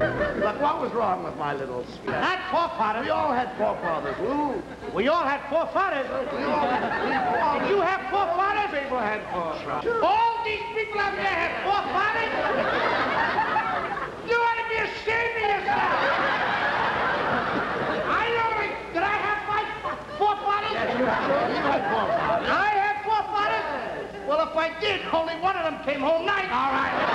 Look, what was wrong with my little speech? Not forefathers. We all had forefathers, Lou. Hmm. We all had forefathers. Did you have forefathers? people had forefathers. All these people out there had forefathers? you ought to be ashamed of yourself. I only, did I have my forefathers? Yes, You had forefathers. I had forefathers? Well, if I did, only one of them came home night. All right,